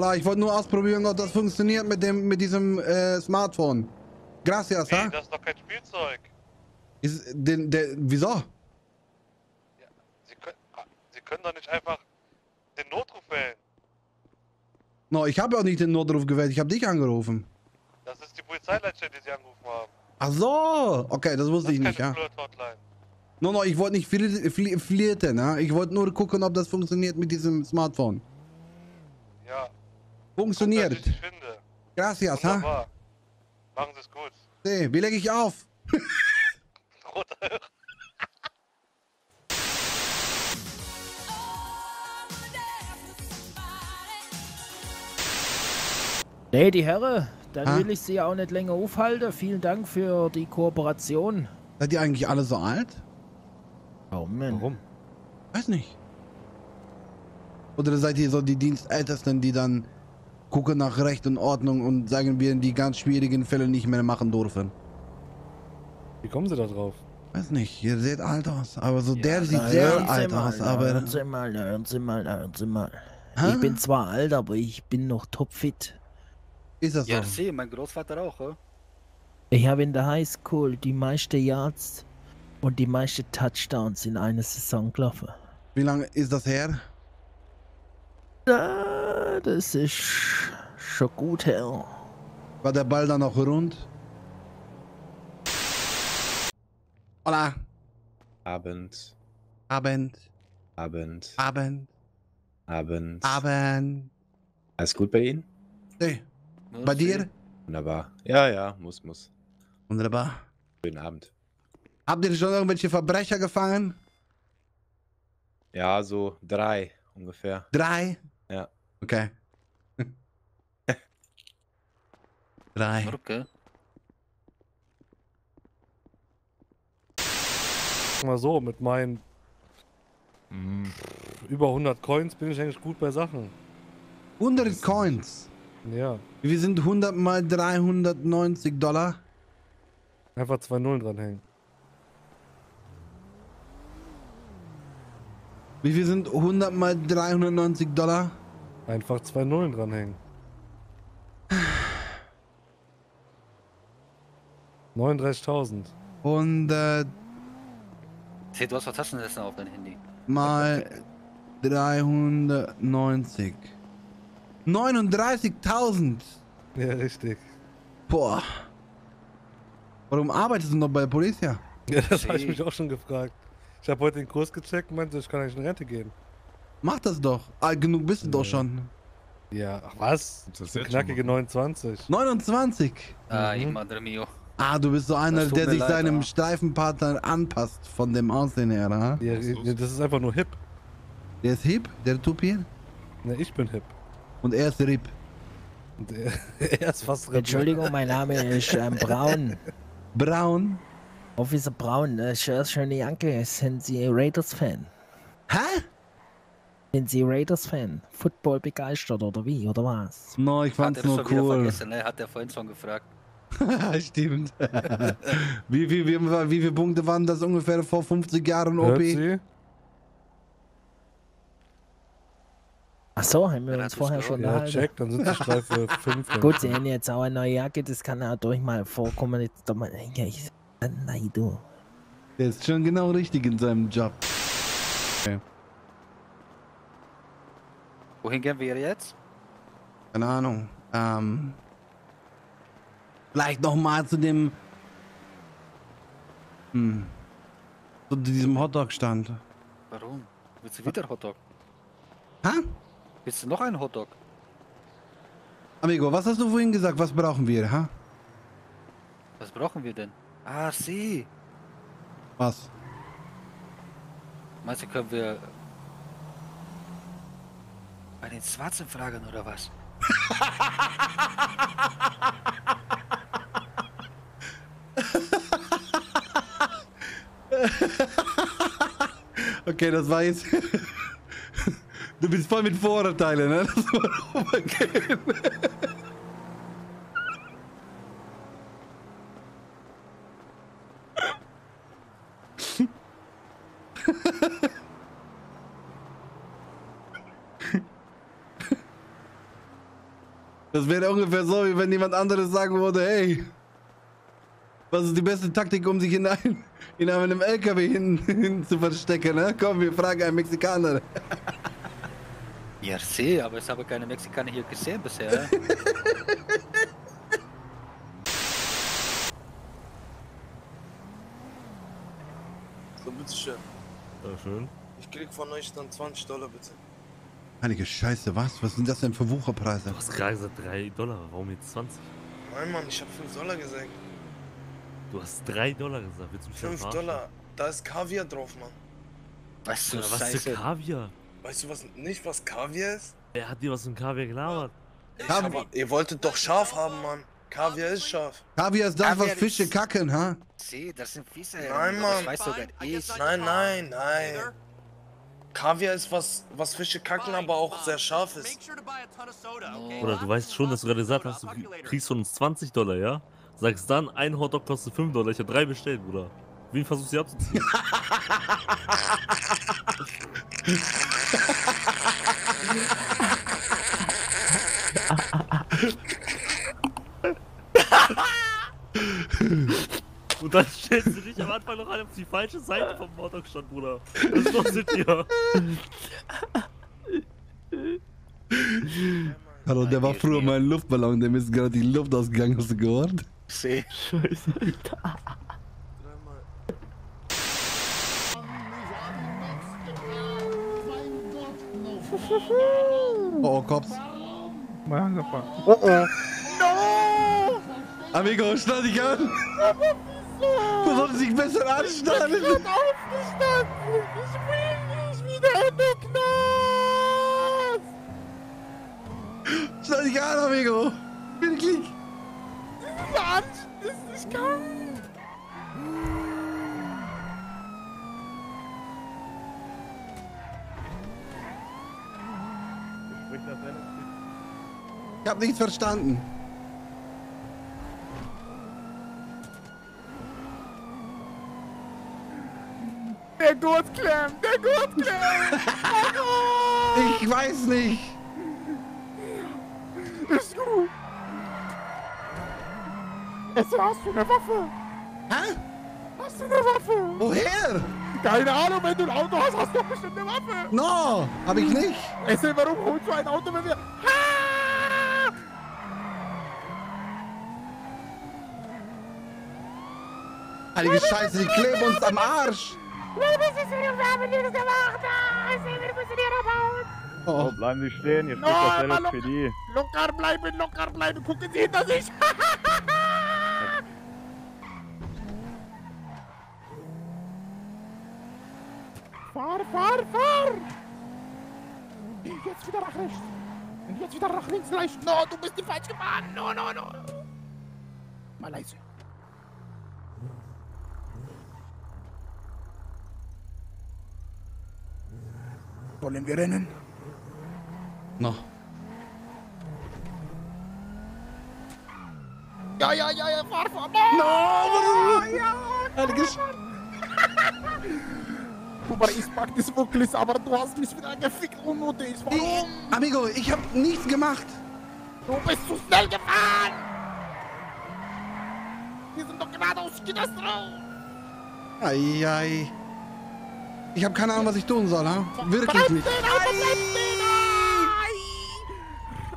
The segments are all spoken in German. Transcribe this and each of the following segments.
Hola, ich wollte nur ausprobieren, ob das funktioniert mit dem mit diesem äh, Smartphone. Gracias, ha? das ist doch kein Spielzeug. Ist, den, der, wieso? Sie können, ah, Sie können doch nicht einfach den Notruf wählen. No, ich habe auch nicht den Notruf gewählt, ich habe dich angerufen. Das ist die Polizeileitstelle, die Sie angerufen haben. Ach so, okay, das wusste Das ich nicht, ja. No, no, ich wollte nicht fli fli flirten, ja. Ich wollte nur gucken, ob das funktioniert mit diesem Smartphone. Ja. Funktioniert. Gut. Gracias, ha? Machen Sie es gut. Nee, wie lege ich auf? Roter Nee, die Herren, dann Ah. will ich Sie auch nicht länger aufhalten. Vielen Dank für die Kooperation. Seid ihr eigentlich alle so alt? Oh Mann. Warum? Weiß nicht. Oder seid ihr so die Dienstältesten, die dann gucken nach Recht und Ordnung und sagen, wir die ganz schwierigen Fälle nicht mehr machen dürfen? Wie kommen Sie da drauf? Weiß nicht, ihr seht alt aus, aber so Ja, der sieht sehr alt mal, aus, aber... Hören Sie mal, hören Sie mal, hören Sie mal. Hä? Ich bin zwar alt, aber ich bin noch topfit. Ist das so? Ja, sehe, mein Großvater auch, ja? Ich habe in der Highschool die meisten Yards und die meisten Touchdowns in einer Saison gelaufen. Wie lange ist das her? Das ist schon gut, Herr. War der Ball dann noch rund? Hola. Abend, Abend, Abend, Abend, Abend. Abend. Alles gut bei Ihnen? Hey, bei dir? Wunderbar. Ja, ja, muss, muss. Wunderbar. Schönen Abend. Habt ihr schon irgendwelche Verbrecher gefangen? Ja, so drei ungefähr. Drei? Ja. Okay. Drei. Okay. Mal so, mit meinen über 100 Coins bin ich eigentlich gut bei Sachen. 100 Coins. Ja, Wir sind 100 mal 390 Dollar. einfach zwei Nullen dranhängen. Wie viel sind 100 mal 390 Dollar? Einfach zwei Nullen dranhängen. 39.000. 100 Hey, du hast was hast du denn jetzt noch auf dein Handy? mal 390. 39.000. Ja, richtig. Boah. Warum arbeitest du noch bei der Polizei? Ja, das habe ich mich auch schon gefragt. Ich habe heute den Kurs gecheckt und meinte, ich kann eigentlich in Rente gehen. Mach das doch. Alt genug bist du doch schon. Ja, ach was? Das ist knackige schon 29. 29. Ah, Mhm. ich Madre mio. Ah, du bist so einer, der sich leid, seinem aber- Streifenpartner anpasst von dem Aussehen her, ha? Ja, ja, das ist einfach nur hip. Der ist hip, der Tupir. Ne, ich bin hip. Und er ist Rip. Und er, er ist fast Entschuldigung, mein Name ist ähm, Braun. Braun. Officer Braun, äh, schön- schöne Janke. Sind Sie Raiders-Fan? Hä? Sind Sie Raiders-Fan? Football begeistert oder wie? Oder was? No, ich fand's nur cool. vergessen, ne? Hat er vorhin schon gefragt. Stimmt. wie, wie, wie, wie viele Punkte waren das ungefähr vor 50 Jahren, Hört Opi? sie? Ach so, haben wir Wer uns vorher schon Ja, check, dann sind sie Streife 5. Gut, Sie haben jetzt auch eine neue Jacke, das kann auch durch mal vorkommen. Jetzt doch mal, ja, ich, nein, du. Der ist schon genau richtig in seinem Job. Wohin gehen wir jetzt? Keine Ahnung. Ähm. Vielleicht nochmal zu dem. Hm. Zu diesem Hotdog-Stand. Warum? Willst du wieder Hotdog? Hä? Willst du noch einen Hotdog? Amigo, was hast du vorhin gesagt? Was brauchen wir, ha? Was brauchen wir denn? Ah, sie. Was? Meinst du, können wir bei den Schwarzen fragen oder was? Okay, das war jetzt. Du bist voll mit Vorurteilen, ne? Das war okay. Das wäre ungefähr so, wie wenn jemand anderes sagen würde, hey, was ist die beste Taktik, um sich in, ein, in einem LKW hin, hin zu verstecken, ne? Komm, wir fragen einen Mexikaner. Ja, sehe, aber ich habe keine Mexikaner hier gesehen bisher. So, bitteschön. Ja, schön. Ich krieg von euch dann 20 Dollar, bitte. Heilige Scheiße, was? Was sind das denn für Wucherpreise? Du hast gerade gesagt 3 Dollar, warum jetzt 20? Nein, Mann, ich hab 5 Dollar gesagt. Du hast 3 Dollar gesagt, willst du mich 5 verarschen? Dollar. Da ist Kaviar drauf, Mann. Was Ja, für was für. Kaviar? Weißt du was nicht, was Kaviar ist? Wer hat dir was von Kaviar gelabert? Ich Kaviar. hab, ihr wolltet doch scharf haben, Mann. Kaviar ist scharf. Kaviar ist das, Kaviar was Fische ist- kacken, ha? See, das sind Fiese. Nein, Das Mann. weiß sogar ich. Nein, nein, nein. Kaviar ist was, was Fische kacken, aber auch sehr scharf ist. Oder du weißt schon, dass du gerade gesagt hast, du kriegst von uns 20 Dollar, ja? Sagst dann, ein Hotdog kostet 5 Dollar, ich hab drei bestellt, Bruder. Wen versuchst du hier abzuziehen? Und dann stellst du dich am Anfang noch alle auf die falsche Seite vom Hotdog-Stand, Bruder. Was ist los mit dir? Hallo, der war früher mein Luftballon, dem ist gerade die Luft ausgegangen, hast du gehört? See. Scheiße, Alter. Oh, Cops. Mal angefangen. Amigo, schnall dich an! Du solltest dich besser anschnallen! Ich bin aufgestanden. Ich will nicht wieder in den Knast. Schnall dich an, Amigo! Wirklich! Dieser Anstand ist nicht kalt. Ich hab nichts verstanden. Der Gurt klemmt. Der Gurt klemmt. Ich weiß nicht. Ist gut. Es hast du eine Waffe. Hä? Hast du eine Waffe? Woher? Keine Ahnung, wenn du ein Auto hast, hast du bestimmt eine Waffe. No, hab ich nicht. Essen, warum holst du ein Auto, wenn wir... Ah! Heilige Scheiße, die kleben uns am Arsch. Abhauen. Oh, bleiben Sie stehen, hier No, spricht das locker, LSPD. locker bleiben, locker bleiben. Gucken Sie hinter sich. fahr, fahr, fahr. Jetzt wieder nach rechts. Und jetzt wieder nach links gleich. No, du bist die falsch gefahren. No, no, no. Mal leise. Wollen wir rennen? no. Ja, ja, ja, ja, fahr, fahr. No, ja, Heilige Sch Guck mal, ich mag das wirklich, aber du hast mich wieder gefickt, unnötig. Warum? Amigo, ich hab nichts gemacht. Du bist zu schnell gefahren! Wir sind doch geradeaus, geht das drauf! Eieiei. Ich hab keine Ahnung, was ich tun soll, ha? Wirklich nicht.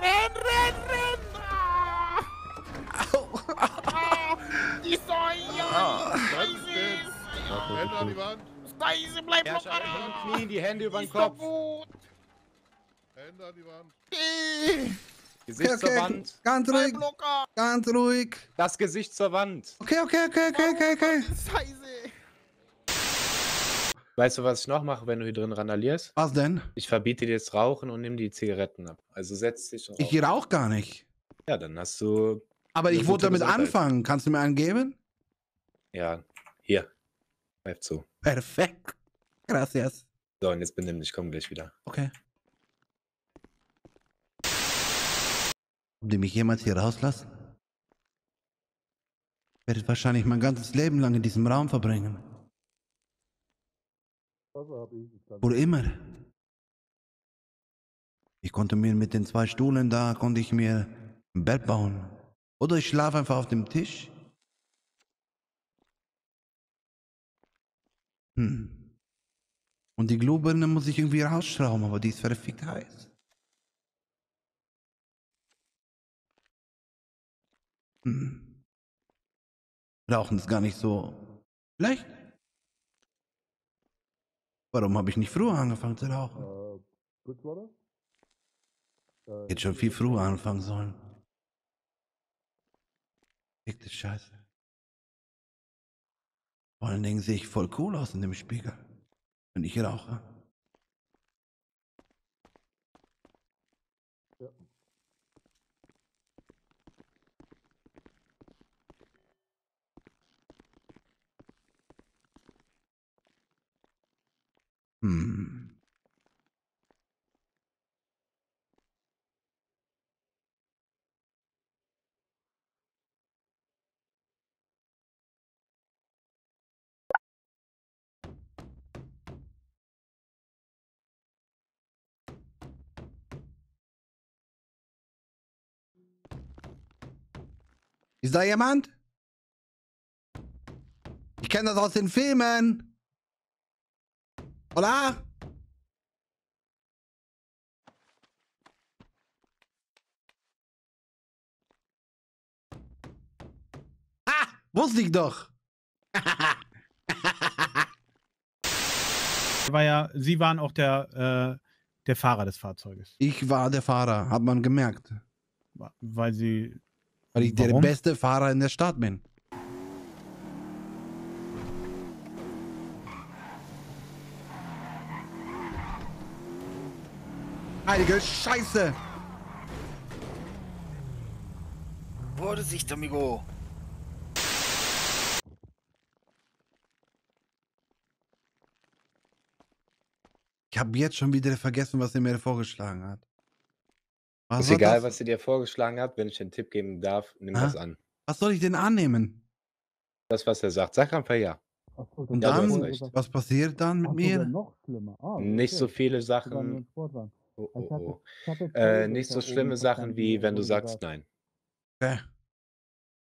Renn, renn, renn! Ah! Die! Scheiße! Hände an die Wand. Scheiße, bleib Knien, die Hände über den Kopf. Hände an die Wand. Ey, Gesicht Okay, zur okay, Wand. ganz ruhig, ganz ruhig. Das Gesicht zur Wand. Okay, okay, okay, okay, okay, okay. Scheiße! Weißt du, was ich noch mache, wenn du hier drin randalierst? Was denn? Ich verbiete dir das Rauchen und nimm die Zigaretten ab. Also setz dich und rauch. Ich rauch gar nicht. Ja, dann hast du. Aber ich wollte damit Gesundheit. anfangen. Kannst du mir einen geben? Ja, hier. Greif zu. Perfekt. Gracias. So, und jetzt benimm dich, komm gleich wieder. Okay. Ob die mich jemals hier rauslassen? Ich werde wahrscheinlich mein ganzes Leben lang in diesem Raum verbringen. Oder immer. Ich konnte mir mit den zwei Stuhlen da, konnte ich mir Ein Bett bauen. Oder ich schlafe einfach auf dem Tisch. Hm. Und die Glühbirne muss ich irgendwie rausschrauben, aber die ist verfickt heiß. Hm. Rauchen ist gar nicht so schlecht. Warum habe ich nicht früher angefangen zu rauchen? Hätte schon viel früher anfangen sollen. Fickte Scheiße. Vor allen Dingen sehe ich voll cool aus in dem Spiegel. Wenn ich rauche. Hm. Ist da jemand? Ich kenne das aus den Filmen. Hola? Ah, wusste ich doch. War ja, Sie waren auch der, äh, der Fahrer des Fahrzeuges. Ich war der Fahrer, hat man gemerkt. Weil Sie. Weil ich der Warum? beste Fahrer in der Stadt bin. Heilige Scheiße! Vorsicht, amigo. Ich habe jetzt schon wieder vergessen, was er mir vorgeschlagen hat. Was Ist egal, das? was sie dir vorgeschlagen hat. Wenn ich einen Tipp geben darf, nimm Ah. das an. Was soll ich denn annehmen? Das, was er sagt. Sag einfach ja. Und dann, was passiert dann mit mir? noch schlimmer. Ah, Nicht so viele Sachen. Oh, oh, oh. Äh, nicht so schlimme Sachen, wie wenn du sagst nein. Okay.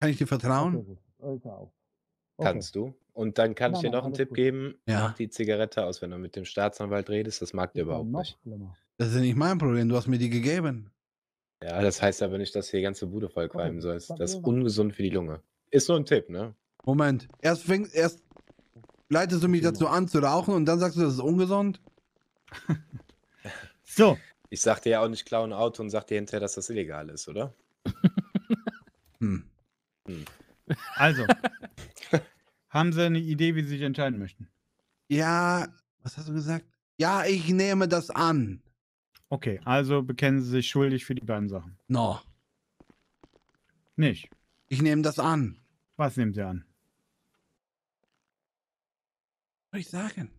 Kann ich dir vertrauen? Kannst du. Und dann kann ich dir noch einen Tipp geben. Ja. Mach die Zigarette aus, wenn du mit dem Staatsanwalt redest. Das mag der überhaupt nicht. Das ist ja nicht mein Problem, du hast mir die gegeben. Ja, das heißt aber nicht, dass hier die ganze Bude voll qualmen sollst. Das ist ungesund für die Lunge. Ist nur ein Tipp, ne? Moment. Erst fängst, erst leitest du mich dazu an zu rauchen und dann sagst du, das ist ungesund? So, Ich sag dir ja auch nicht, klau ein Auto und sag dir hinterher, dass das illegal ist, oder? Hm. also. haben Sie eine Idee, wie Sie sich entscheiden möchten? Ja, was hast du gesagt? Ja, ich nehme das an. Okay, also bekennen Sie sich schuldig für die beiden Sachen. No. Nicht. Ich nehme das an. Was nehmen Sie an? Was soll ich sagen?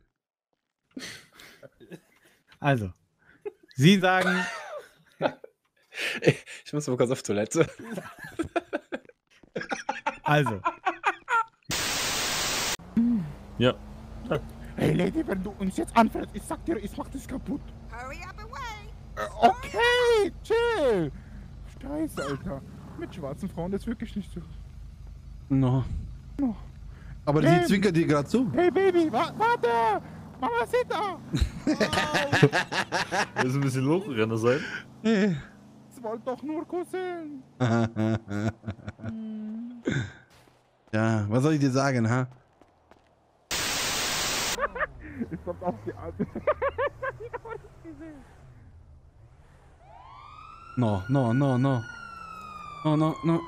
Also, Sie sagen, Ich muss mal kurz auf Toilette. also, Ja. Hey Lady, wenn du uns jetzt anfällst, ich sag dir, ich mach dich kaputt. Äh, Okay, chill. Scheiße, Alter. Mit schwarzen Frauen ist wirklich nicht so. No. No. Aber sie Ähm. zwinkert dir gerade zu. Hey Baby, wa warte! Mama sieht da! Das ist ein bisschen das sein? Ich wollte doch nur kussen. ja, was soll ich dir sagen, ha? Ich kommt auf die an. No, no, no, no. No, no, no.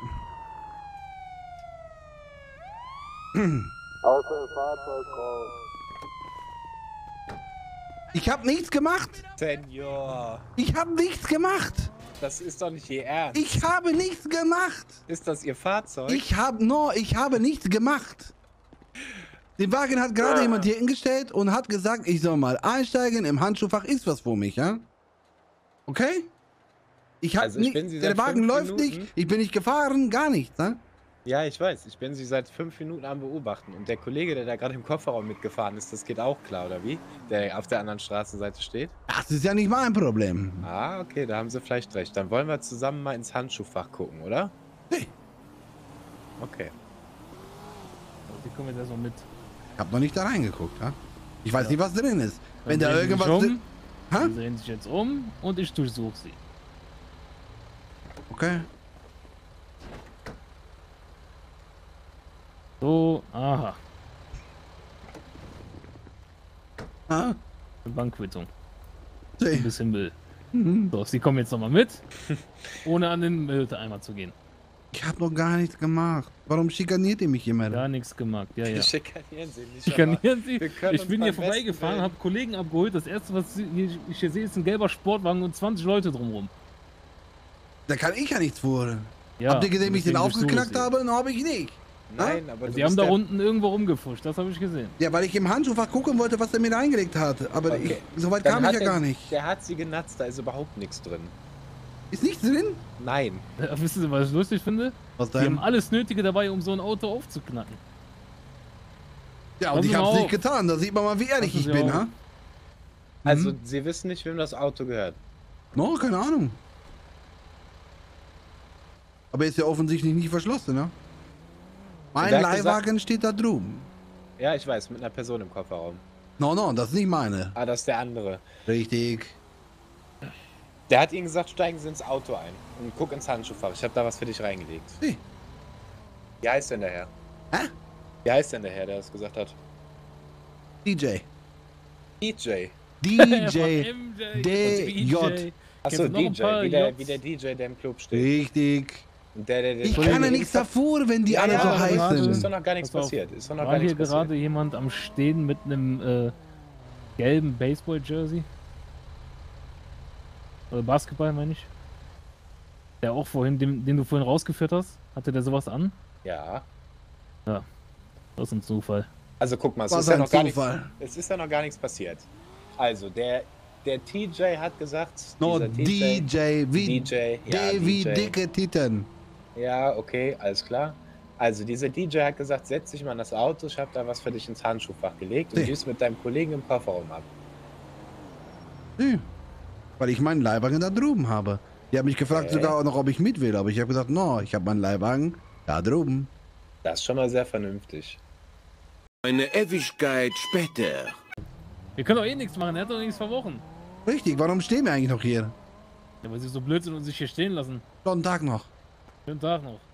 Ich hab nichts gemacht. Senior, Ich hab nichts gemacht. das ist doch nicht Ihr Ernst. Ich habe nichts gemacht. Ist das Ihr Fahrzeug? Ich habe no, ich habe nichts gemacht. Den Wagen hat gerade jemand hier hingestellt und hat gesagt, ich soll mal einsteigen. Im Handschuhfach ist was für mich, ja? Okay? Ich hab Also ich nicht, bin Sie der Wagen läuft Minuten- nicht, ich bin nicht gefahren, gar nichts, ne? Ja, ich weiß. Ich bin sie seit fünf Minuten am Beobachten. Und der Kollege, der da gerade im Kofferraum mitgefahren ist, das geht auch klar, oder wie? Der auf der anderen Straßenseite steht. Ach, das ist ja nicht mein Problem. Ah, okay, da haben sie vielleicht recht. Dann wollen wir zusammen mal ins Handschuhfach gucken, oder? Nee. Okay. Die kommen jetzt erstmal mit. Ich hab noch nicht da reingeguckt, ja? Ich weiß Ja. nicht, was drin ist. Wenn Dann da drehen sie irgendwas drin... um, Hä? Die drehen sich jetzt um und ich durchsuche sie. Okay. So, aha. Ah, Bankquittung. seh. Ein bisschen Müll. Mhm. So, sie kommen jetzt nochmal mit, ohne an den Mülleimer zu gehen. Ich hab noch gar nichts gemacht. Warum schikaniert ihr mich immer? Gar nichts gemacht. Ja, ja. Schikanieren sie nicht. Schikanieren Sie? Ich bin hier vorbeigefahren, habe Kollegen abgeholt. Das erste, was ich hier sehe, ist ein gelber Sportwagen und 20 Leute drumrum. Da kann ich ja nichts vor. Ja, Habt ihr gesehen, wie ich den aufgeknackt habe? Dann habe ich nicht. Nein, aber du Sie haben bist da der- unten irgendwo rumgefuscht, das habe ich gesehen. Ja, weil ich im Handschuhfach gucken wollte, was er mir reingelegt hat. Aber Okay. ich, so weit Dann kam ich ja er- gar nicht. Der hat sie genatzt, da ist überhaupt nichts drin. Ist nichts drin? Nein. Äh, Wissen Sie, was ich lustig finde? Was Die haben alles Nötige dabei, um so ein Auto aufzuknacken. Ja, und Passen ich hab's mal nicht getan. Da sieht man mal, wie ehrlich Passen ich bin, ha? Also, Mhm. sie wissen nicht, wem das Auto gehört. No, keine Ahnung. Aber ist ja offensichtlich nicht verschlossen, ne? Mein gesagt- Leihwagen steht da drüben. Ja, ich weiß, mit einer Person im Kofferraum. No, no, das ist nicht meine. Ah, das ist der andere. Richtig. Der hat ihnen gesagt, steigen Sie ins Auto ein und guck ins Handschuhfach. Ich habe da was für dich reingelegt. Hey. Wie heißt denn der Herr? Hä? Wie heißt denn der Herr, der das gesagt hat? DJ. DJ. DJ. MJ, DJ. Achso, du noch ein DJ. Wie der, wie der DJ, der im Club steht. Richtig. Der, der, der Ich kann ja nichts davor, wenn die Ja, alle ja, so heiß Ist sind. doch noch gar nichts auf. passiert. Ist doch noch War gar hier nichts gerade passiert. jemand am Stehen mit einem äh, gelben Baseball-Jersey? Oder Basketball, meine ich. Der auch vorhin, den, den du vorhin rausgeführt hast, hatte der sowas an? Ja. Das ist ein Zufall. Also guck mal, es ist, ja noch gar nichts, Zufall. es ist ja noch gar nichts passiert. Also, der, der TJ hat gesagt, No, dieser DJ, wie, DJ, ja, DJ. dicke Titten. Ja, okay, alles klar. Also, dieser DJ hat gesagt, setz dich mal in das Auto, ich habe da was für dich ins Handschuhfach gelegt und Nee. gib's mit deinem Kollegen im Kofferraum ab. Nee. Weil ich meinen Leihwagen da drüben habe. Die haben mich gefragt Hä? sogar auch noch, ob ich mit will. Aber ich habe gesagt, no, ich habe meinen Leihwagen da drüben. Das ist schon mal sehr vernünftig. Eine Ewigkeit später. Wir können doch eh nichts machen, er hat doch nichts verwochen. Richtig, warum stehen wir eigentlich noch hier? Ja, weil sie so blöd sind und sich hier stehen lassen. Sonntag noch. Schönen Tag noch.